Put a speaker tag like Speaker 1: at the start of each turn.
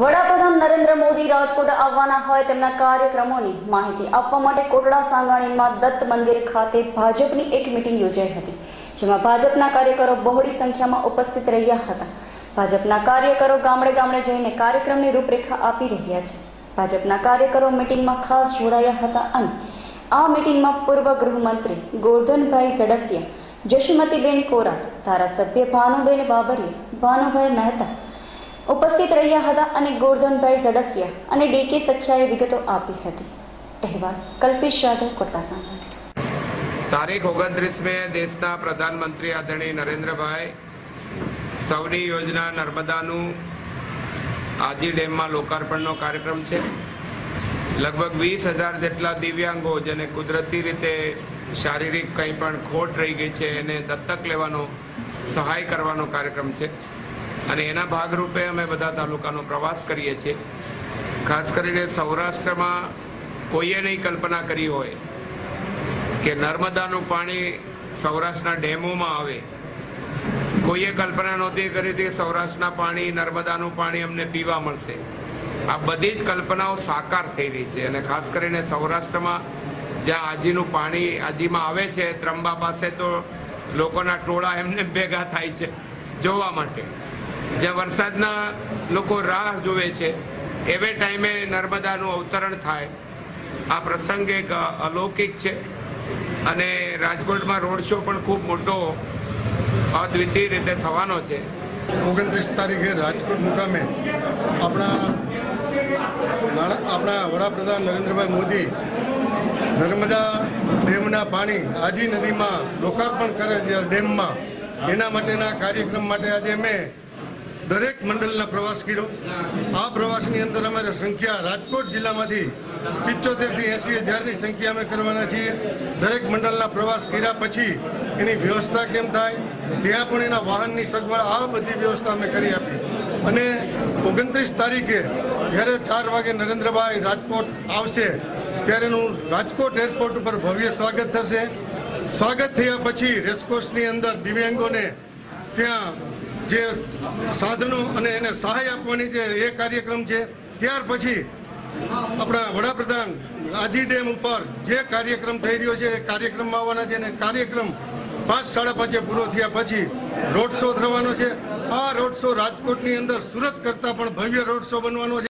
Speaker 1: વડાપ્રધાન નરેન્દ્ર મોદી રાજકોટ આવવાના હોય તેમના કાર્યક્રમોની માહિતી આપવા માટે કોટડા સાંગાણીમાં દત્ત મંદિર ખાતે ભાજપની એક મિટિંગ યોજાઈ હતી, જેમાં ભાજપના કાર્યકરો બહોળી સંખ્યામાં ઉપસ્થિત રહ્યા હતા. ભાજપના કાર્યકરો ગામડે ગામડે જઈને કાર્યક્રમની રૂપરેખા આપી રહ્યા છે. ભાજપના કાર્યકરો મિટિંગમાં ખાસ જોડાયા હતા અને આ મિટિંગમાં પૂર્વ ગૃહમંત્રી ગોરધનભાઈ ઝડફિયા, જશુમતીબેન કોરાટ ધારાસભ્ય ભાનુબેન બાબરીએ ભાનુભાઈ મહેતા ઉપસ્થિત રહ્યા હતા અને ગોરધનભાઈ ઝડફિયા અને ડીકે સખિયાએ વિગતો આપી હતી. અહેવાલ, કલ્પેશ યાદવ કોટા સાંગાણી
Speaker 2: તારીખ ઓગણત્રીસ મે દેશના પ્રધાનમંત્રી આદરણીય નરેન્દ્રભાઈ, સૌની યોજના નર્મદાનું આજી ડેમમાં લોકાર્પણનો કાર્યક્રમ છે. લગભગ વીસ હજાર જેટલા દિવ્યાંગો, જેને કુદરતી રીતે શારીરિક કંઈ પણ ખોટ રહી ગઈ છે, એને દત્તક લેવાનો, સહાય કરવાનો કાર્યક્રમ છે. અને એના ભાગરૂપે અમે બધા તાલુકાનો પ્રવાસ કરીએ છીએ. ખાસ કરીને સૌરાષ્ટ્રમાં કોઈએ નહીં કલ્પના કરી હોય કે નર્મદાનું પાણી સૌરાષ્ટ્રના ડેમોમાં આવે. કોઈએ કલ્પના નહોતી કરી હતી સૌરાષ્ટ્રના પાણી, નર્મદાનું પાણી અમને પીવા મળશે. આ બધી જ કલ્પનાઓ સાકાર થઈ રહી છે અને ખાસ કરીને સૌરાષ્ટ્રમાં જ્યાં આજીનું પાણી આજીમાં આવે છે, ત્રંબા પાસે તો લોકોના ટોળા એમને ભેગા થાય છે જોવા માટે. જ્યાં વરસાદના લોકો રાહ જોવે છે, એવે ટાઈમે નર્મદાનું અવતરણ થાય. આ પ્રસંગ એક અલૌકિક છે અને રાજકોટમાં રોડ શો પણ ખૂબ મોટો અદ્વિતીય રીતે થવાનો છે.
Speaker 3: ઓગણત્રીસ તારીખે રાજકોટ મુકામે આપણા આપણા વડાપ્રધાન નરેન્દ્રભાઈ મોદી નર્મદા ડેમના પાણી આજી નદીમાં લોકાર્પણ કરે છે ડેમમાં. એના માટેના કાર્યક્રમ માટે આજે અમે દરેક મંડળના પ્રવાસ કર્યો આ પ્રવાસની અંદર અમારે સંખ્યા રાજકોટ જિલ્લામાંથી પિચોતેરથી એંસી હજારની સંખ્યા અમે કરવાના છીએ. દરેક મંડળના પ્રવાસ કર્યા પછી એની વ્યવસ્થા કેમ થાય, ત્યાં પણ એના વાહનની સગવડ, આ બધી વ્યવસ્થા અમે કરી આપી. અને ઓગણત્રીસ તારીખે જ્યારે ચાર વાગે નરેન્દ્રભાઈ રાજકોટ આવશે, ત્યારે એનું રાજકોટ એરપોર્ટ ઉપર ભવ્ય સ્વાગત થશે. સ્વાગત થયા પછી રેસકોર્સની અંદર દિવ્યાંગોને ત્યાં જે સાધનો અને એને સહાય આપવાની છે એ કાર્યક્રમ છે, ત્યાર પછી આપણા વડાપ્રધાન આજી ડેમ ઉપર જે કાર્યક્રમ થઈ રહ્યો છે, એ કાર્યક્રમમાં આવવાના છે અને કાર્યક્રમ પાંચ સાડા પાંચે પૂરો થયા પછી રોડ શો થવાનો છે. આ રોડ શો રાજકોટની અંદર સુરત કરતાં પણ ભવ્ય રોડ શો બનવાનો છે.